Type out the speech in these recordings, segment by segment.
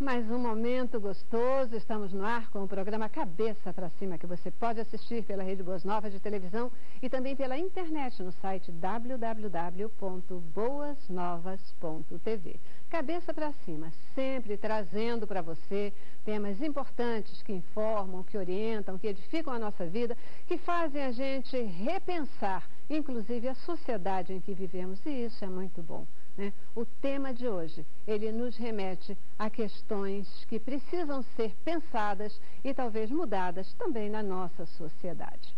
Mais um momento gostoso. Estamos no ar com o programa Cabeça para Cima, que você pode assistir pela Rede Boas Novas de televisão e também pela internet no site www.boasnovas.tv. Cabeça para Cima, sempre trazendo para você temas importantes que informam, que orientam, que edificam a nossa vida, que fazem a gente repensar, inclusive, a sociedade em que vivemos. E isso é muito bom. Né? O tema de hoje, ele nos remete a questões que precisam ser pensadas e talvez mudadas também na nossa sociedade.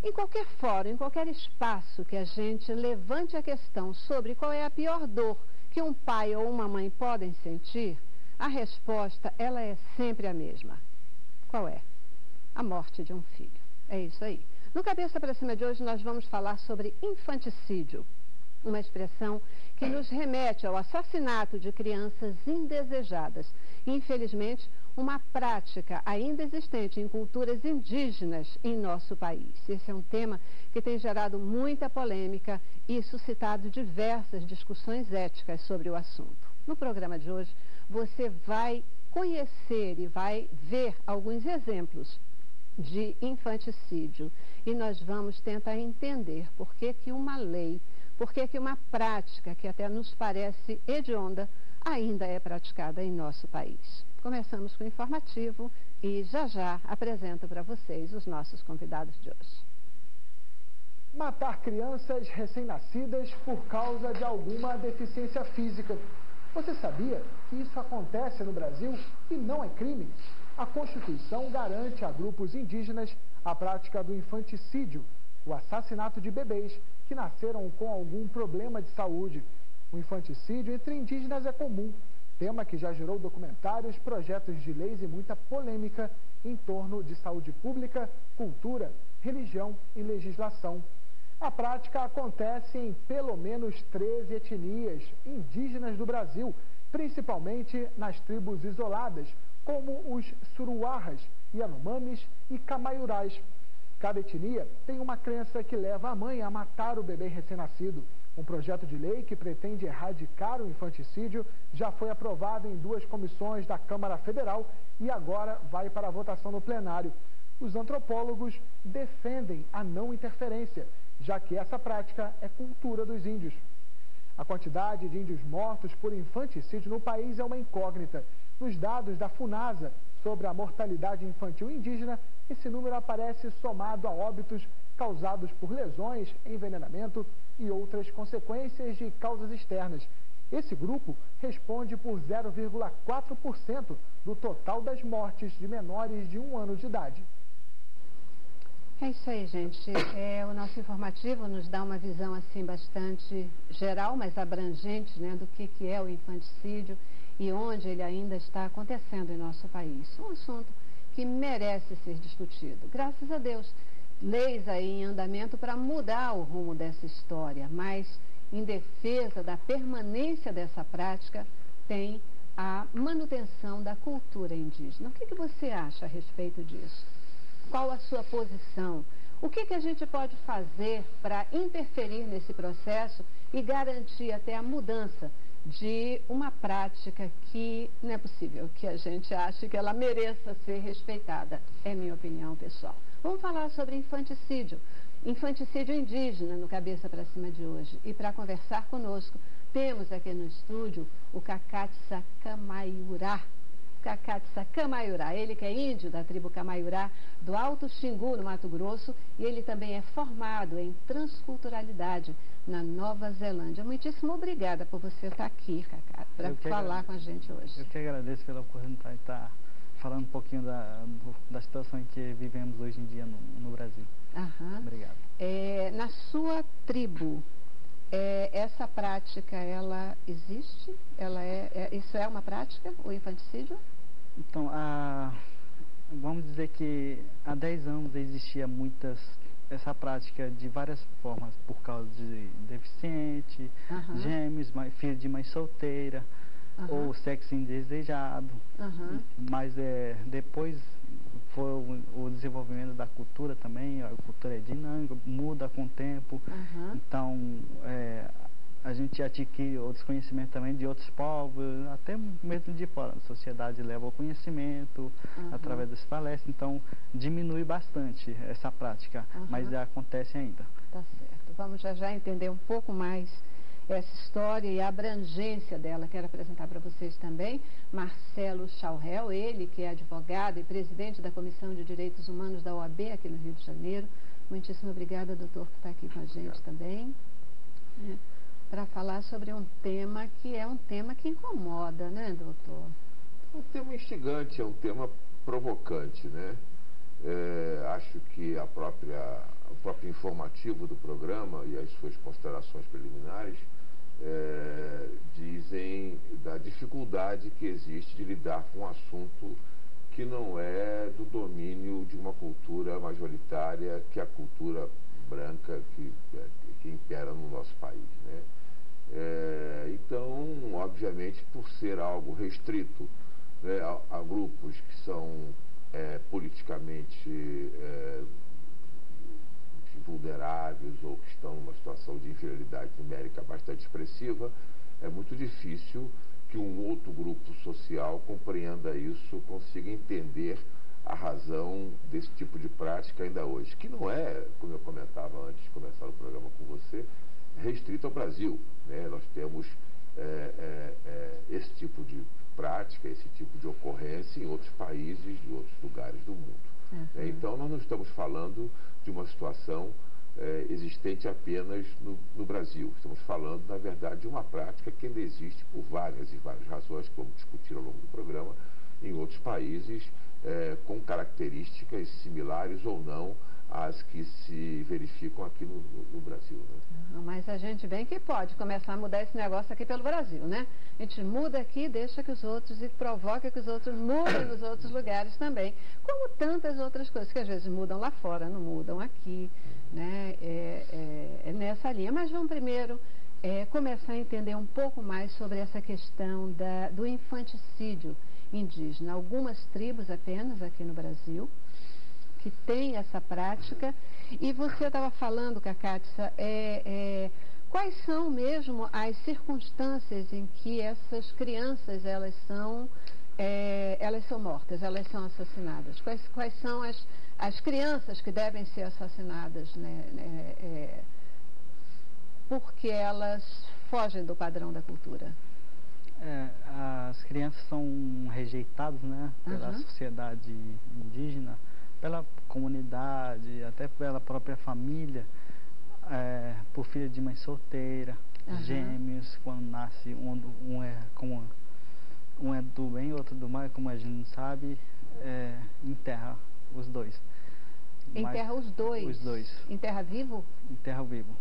Em qualquer fórum, em qualquer espaço que a gente levante a questão sobre qual é a pior dor que um pai ou uma mãe podem sentir, a resposta ela é sempre a mesma. Qual é? A morte de um filho. É isso aí. No Cabeça para Cima de hoje nós vamos falar sobre infanticídio, uma expressão que nos remete ao assassinato de crianças indesejadas. Infelizmente, uma prática ainda existente em culturas indígenas em nosso país. Esse é um tema que tem gerado muita polêmica e suscitado diversas discussões éticas sobre o assunto. No programa de hoje, você vai conhecer e vai ver alguns exemplos de infanticídio e nós vamos tentar entender por que, que uma lei por que uma prática que até nos parece hedionda ainda é praticada em nosso país. Começamos com o informativo e já já apresento para vocês os nossos convidados de hoje. Matar crianças recém-nascidas por causa de alguma deficiência física. Você sabia que isso acontece no Brasil e não é crime? A Constituição garante a grupos indígenas a prática do infanticídio, o assassinato de bebês que nasceram com algum problema de saúde. O infanticídio entre indígenas é comum, tema que já gerou documentários, projetos de leis e muita polêmica em torno de saúde pública, cultura, religião e legislação. A prática acontece em pelo menos 13 etnias indígenas do Brasil, principalmente nas tribos isoladas, como os Suruarras, Yanomamis e Camaiurás. Cada etnia tem uma crença que leva a mãe a matar o bebê recém-nascido. Um projeto de lei que pretende erradicar o infanticídio já foi aprovado em duas comissões da Câmara Federal e agora vai para a votação no plenário. Os antropólogos defendem a não interferência, já que essa prática é cultura dos índios. A quantidade de índios mortos por infanticídio no país é uma incógnita. Nos dados da FUNASA sobre a mortalidade infantil indígena, esse número aparece somado a óbitos causados por lesões, envenenamento e outras consequências de causas externas. Esse grupo responde por 0,4% do total das mortes de menores de um ano de idade. É isso aí, gente. É, o nosso informativo nos dá uma visão assim bastante geral, mas abrangente, né, do que, que é o infanticídio e onde ele ainda está acontecendo em nosso país. Um assunto que merece ser discutido. Graças a Deus, leis aí em andamento para mudar o rumo dessa história, mas em defesa da permanência dessa prática tem a manutenção da cultura indígena. O que, que você acha a respeito disso? Qual a sua posição? O que, que a gente pode fazer para interferir nesse processo e garantir até a mudança de uma prática que não é possível que a gente ache que ela mereça ser respeitada. É minha opinião pessoal. Vamos falar sobre infanticídio. Infanticídio indígena no Cabeça para Cima de hoje. E para conversar conosco, temos aqui no estúdio o Cacatsa Camaiurá. Cacatsa Camaiurá, ele que é índio da tribo Camaiurá do Alto Xingu, no Mato Grosso, e ele também é formado em transculturalidade na Nova Zelândia. Muitíssimo obrigada por você estar aqui, Cacá, para falar com a gente hoje. Eu que agradeço pela oportunidade de estar falando um pouquinho da, da situação em que vivemos hoje em dia no, no Brasil. Aham. Obrigado. É, na sua tribo, é, essa prática, ela existe? Ela é, é, isso é uma prática, o infanticídio? Então, a, vamos dizer que há 10 anos existia muitas essa prática de várias formas, por causa de deficiente, uhum. gêmeos, filho de mãe solteira, uhum. ou sexo indesejado. Uhum. Mas é, depois foi o, o, desenvolvimento da cultura também, a cultura é dinâmica, muda com o tempo. Então, é, a gente adquire outros conhecimentos também de outros povos, até mesmo de fora. A sociedade leva o conhecimento uhum. através das palestras, então diminui bastante essa prática, uhum. mas acontece ainda. Tá certo. Vamos já já entender um pouco mais essa história e a abrangência dela. Quero apresentar para vocês também Marcelo Chaurel, ele que é advogado e presidente da Comissão de Direitos Humanos da OAB aqui no Rio de Janeiro. Muitíssimo obrigada, doutor, por estar aqui com a gente também. É para falar sobre um tema que é um tema que incomoda, né, doutor? É um tema instigante, é um tema provocante, né? É, acho que a própria, o próprio informativo do programa e as suas considerações preliminares é, dizem da dificuldade que existe de lidar com um assunto que não é do domínio de uma cultura majoritária, que é a cultura branca que, que impera no nosso país. Né? É, então, obviamente, por ser algo restrito né, a, a, grupos que são é, politicamente é, vulneráveis ou que estão numa situação de inferioridade numérica bastante expressiva, é muito difícil que um outro grupo social compreenda isso, consiga entender a razão desse tipo de prática ainda hoje, que não é, como eu comentava antes de começar o programa com você, restrito ao Brasil. Né? Nós temos é, é, é, esse tipo de prática, esse tipo de ocorrência em outros países e outros lugares do mundo. Uhum. Então, nós não estamos falando de uma situação é, existente apenas no, no, Brasil. Estamos falando, na verdade, de uma prática que ainda existe por várias e várias razões, que vamos discutir ao longo do programa, em outros países é, com características similares ou não às que se verificam aqui no, no Brasil. Né? Mas a gente bem que pode começar a mudar esse negócio aqui pelo Brasil, né? A gente muda aqui, deixa que os outros e provoca que os outros mudem nos outros lugares também, como tantas outras coisas que às vezes mudam lá fora, não mudam aqui, né? É, é, é nessa linha. Mas vamos primeiro é, começar a entender um pouco mais sobre essa questão da, do infanticídio indígena. Algumas tribos apenas aqui no Brasil que têm essa prática. E você estava falando, Cacatissa, é, é, quais são mesmo as circunstâncias em que essas crianças elas são, é, elas são mortas, elas são assassinadas? Quais, quais são as, as crianças que devem ser assassinadas né, né é, porque elas fogem do padrão da cultura? É, as crianças são rejeitadas né, pela uhum. sociedade indígena, pela comunidade, até pela própria família, é, por filha de mãe solteira, uhum. gêmeos, quando nasce um, um é como um é do bem, outro do mal, como a gente não sabe, é, enterra os dois. Enterra Mas, os dois? Os dois. Enterra vivo? Enterra vivo.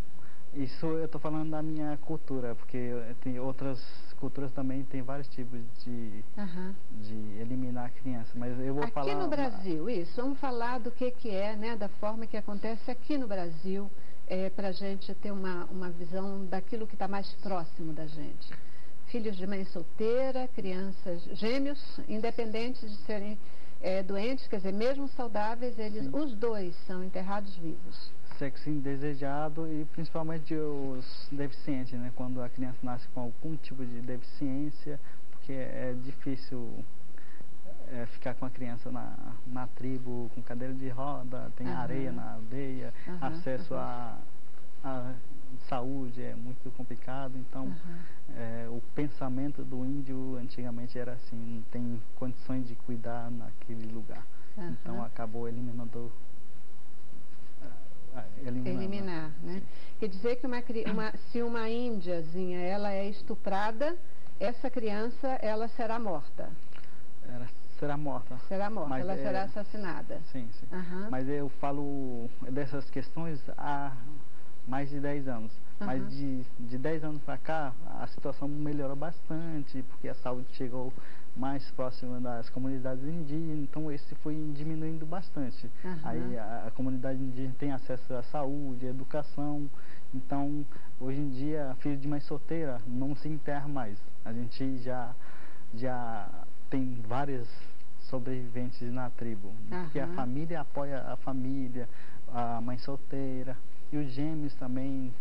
Isso eu estou falando da minha cultura, porque tem outras culturas também tem vários tipos de, uhum. de eliminar a criança. Mas eu vou aqui falar. Aqui no Brasil, isso. Vamos falar do que, que é, né, da forma que acontece aqui no Brasil, é, para a gente ter uma, uma visão daquilo que está mais próximo da gente. Filhos de mãe solteira, crianças gêmeos, independentes de serem é, doentes, quer dizer, mesmo saudáveis, eles, os dois são enterrados vivos sexo indesejado e principalmente os deficientes, né? Quando a criança nasce com algum tipo de deficiência, porque é difícil é, ficar com a criança na, na tribo com cadeira de roda, tem uhum. areia na aldeia, uhum, acesso uhum. A, a saúde é muito complicado, então é, o pensamento do índio antigamente era assim, não tem condições de cuidar naquele lugar. Então acabou eliminando eliminar. eliminar né? Quer dizer que uma, uma, se uma índiazinha ela é estuprada, essa criança ela será morta. Ela será morta. Será morta, Mas ela é, será assassinada. Sim, sim. Uhum. Mas eu falo dessas questões há mais de 10 anos. Uhum. Mas de, de 10 anos para cá, a situação melhorou bastante, porque a saúde chegou mais próximo das comunidades indígenas, então esse foi diminuindo bastante. Uhum. Aí a, a, comunidade indígena tem acesso à saúde, à educação, então hoje em dia filho de mãe solteira não se enterra mais. A gente já, já tem várias sobreviventes na tribo, uhum. porque a família apoia a família, a mãe solteira, e os gêmeos também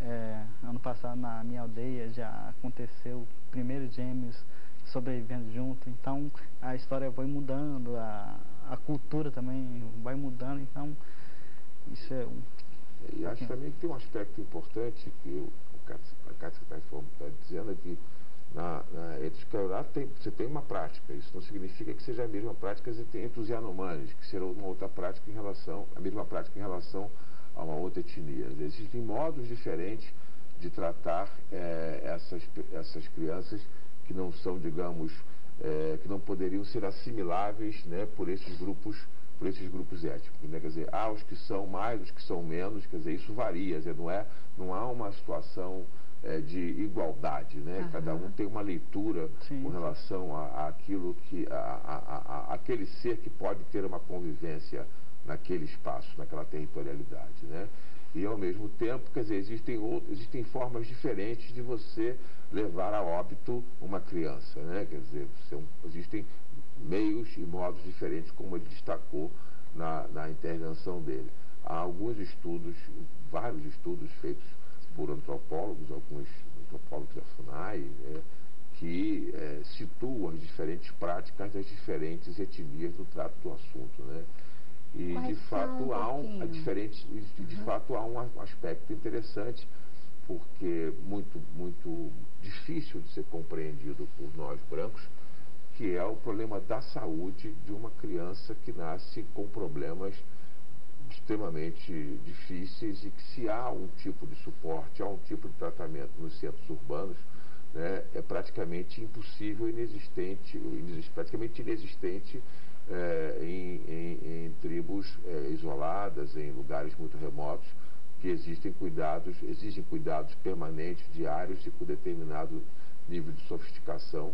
é, ano passado na minha aldeia já aconteceu primeiro gêmeos sobrevivendo junto, então a história vai mudando, a, a cultura também vai mudando, então isso é um. E acho também que tem um aspecto importante que o, o Cássio está tá dizendo é que na, na Etiscaurá tem, você tem uma prática, isso não significa que seja a mesma prática entre os Yanomamis, que será uma outra prática em relação, a mesma prática em relação a uma outra etnia. Existem modos diferentes de tratar é, essas, essas crianças que não são, digamos, é, que não poderiam ser assimiláveis né, por esses grupos por esses grupos étnicos. Né? Quer dizer, há os que são mais, os que são menos, quer dizer, isso varia, dizer, não, é, não há uma situação é, de igualdade, né? Uhum. Cada um tem uma leitura sim, com relação a, aquilo que, a, a, a, aquele ser que pode ter uma convivência naquele espaço, naquela territorialidade, né? E ao mesmo tempo, quer dizer, existem, outros, existem formas diferentes de você levar a óbito uma criança, né? Quer dizer, são, existem meios e modos diferentes, como ele destacou na, na intervenção dele. Há alguns estudos, vários estudos feitos por antropólogos, alguns antropólogos da FUNAI, né, que é, situam as diferentes práticas das diferentes etnias no trato do assunto. Né? E de fato um há um, diferente, de uhum. fato há um aspecto interessante, porque muito, muito difícil de ser compreendido por nós brancos, que é o problema da saúde de uma criança que nasce com problemas extremamente difíceis e que se há um tipo de suporte, há um tipo de tratamento nos centros urbanos, né, é praticamente impossível, inexistente, praticamente inexistente é, em, em, em, tribos é, isoladas, em lugares muito remotos, que existem cuidados, exigem cuidados permanentes, diários e com determinado nível de sofisticação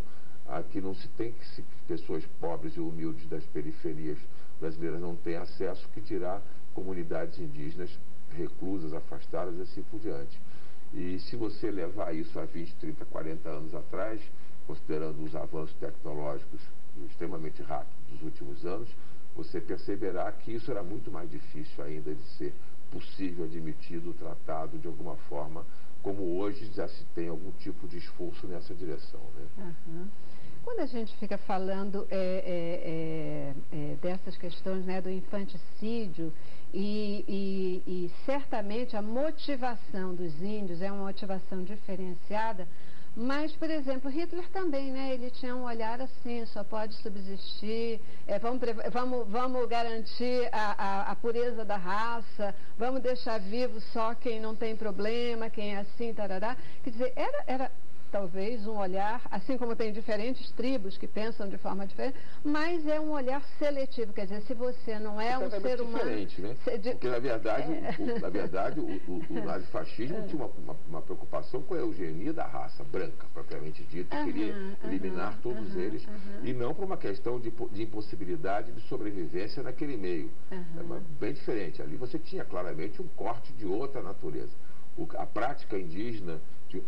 Aqui não se tem que se, pessoas pobres e humildes das periferias brasileiras não têm acesso, que dirá comunidades indígenas reclusas, afastadas e assim por diante. E se você levar isso a 20, 30, 40 anos atrás, considerando os avanços tecnológicos extremamente rápidos dos últimos anos, você perceberá que isso era muito mais difícil ainda de ser possível, admitido, tratado de alguma forma, como hoje já se tem algum tipo de esforço nessa direção. Né? Uhum. Quando a gente fica falando é, é, é, é, dessas questões né, do infanticídio e, e, e, certamente a motivação dos índios é uma motivação diferenciada, mas, por exemplo, Hitler também, né? Ele tinha um olhar assim, só pode subsistir, é, vamos, vamos, vamos garantir a, a, a, pureza da raça, vamos deixar vivo só quem não tem problema, quem é assim, tarará. Quer dizer, era, era talvez um olhar, assim como tem diferentes tribos que pensam de forma diferente, mas é um olhar seletivo, quer dizer, se você não é um ser humano... diferente, né? Porque, na verdade, é... o, na verdade o, o, o nazifascismo é. tinha uma, uma, uma, preocupação com a eugenia da raça branca, propriamente dita, uhum, queria eliminar todos eles, e não por uma questão de, de, impossibilidade de sobrevivência naquele meio. É bem diferente. Ali você tinha claramente um corte de outra natureza. A prática indígena de,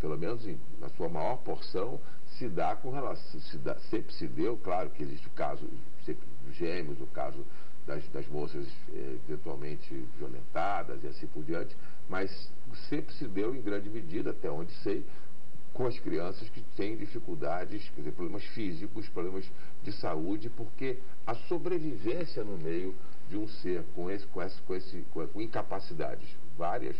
pelo menos em, na sua maior porção, se dá com relação, se dá, sempre se deu, claro que existe o caso dos gêmeos, o caso das, das moças eh, eventualmente violentadas e assim por diante, mas sempre se deu em grande medida, até onde sei, com as crianças que têm dificuldades, quer dizer, problemas físicos, problemas de saúde, porque a sobrevivência no meio de um ser com, esse, com, esse, com, esse, com incapacidades várias,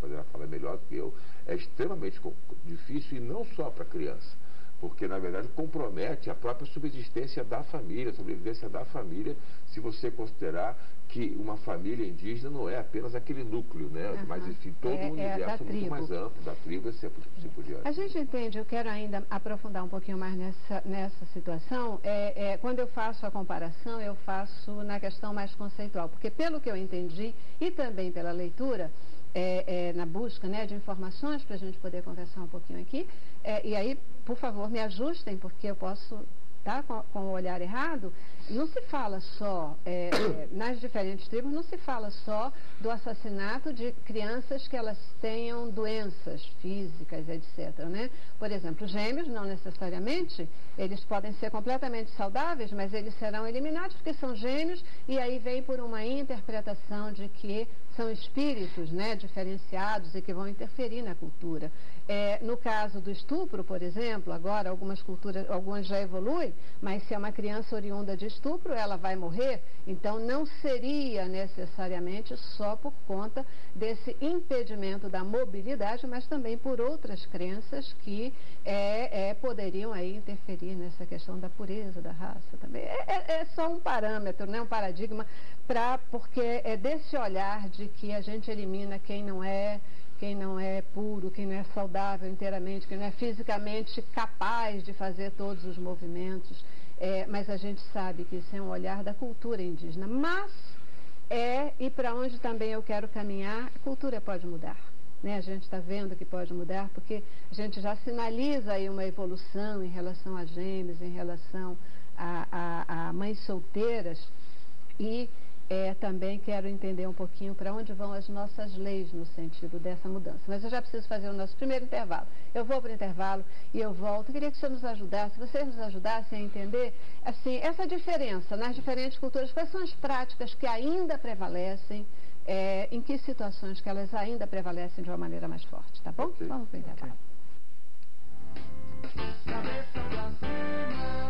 poderá falar melhor do que eu, é extremamente difícil e não só para a criança, porque na verdade compromete a própria subsistência da família, a sobrevivência da família, se você considerar que uma família indígena não é apenas aquele núcleo, né? Uhum. Mas enfim, todo é, um é universo é muito mais amplo da tribo e assim, por diante. A gente entende, eu quero ainda aprofundar um pouquinho mais nessa, nessa situação. É, é, quando eu faço a comparação, eu faço na questão mais conceitual, porque pelo que eu entendi e também pela leitura, é, é, na busca né, de informações para a gente poder conversar um pouquinho aqui. É, e aí, por favor, me ajustem, porque eu posso tá, com, com o olhar errado. Não se fala só, é, é, nas diferentes tribos, não se fala só do assassinato de crianças que elas tenham doenças físicas, etc. Né? Por exemplo, gêmeos, não necessariamente, eles podem ser completamente saudáveis, mas eles serão eliminados porque são gêmeos, e aí vem por uma interpretação de que são espíritos né, diferenciados e que vão interferir na cultura. É, no caso do estupro, por exemplo, agora algumas culturas, algumas já evoluem, mas se é uma criança oriunda de estupro, ela vai morrer. Então não seria necessariamente só por conta desse impedimento da mobilidade, mas também por outras crenças que é, é, poderiam aí interferir nessa questão da pureza da raça também. É, é, é só um parâmetro, né, um paradigma, pra, porque é desse olhar de que a gente elimina quem não é quem não é puro, quem não é saudável inteiramente, quem não é fisicamente capaz de fazer todos os movimentos. É, mas a gente sabe que isso é um olhar da cultura indígena. Mas é, e para onde também eu quero caminhar, a cultura pode mudar. Né? A gente está vendo que pode mudar, porque a gente já sinaliza aí uma evolução em relação a gêmeos, em relação a, a, a mães solteiras. E é, também quero entender um pouquinho para onde vão as nossas leis no sentido dessa mudança. Mas eu já preciso fazer o nosso primeiro intervalo. Eu vou para o intervalo e eu volto. Queria que o senhor nos ajudasse, vocês nos ajudassem a entender, assim, essa diferença nas diferentes culturas. Quais são as práticas que ainda prevalecem? É, em que situações que elas ainda prevalecem de uma maneira mais forte, tá bom? Okay. Vamos para o intervalo. Okay.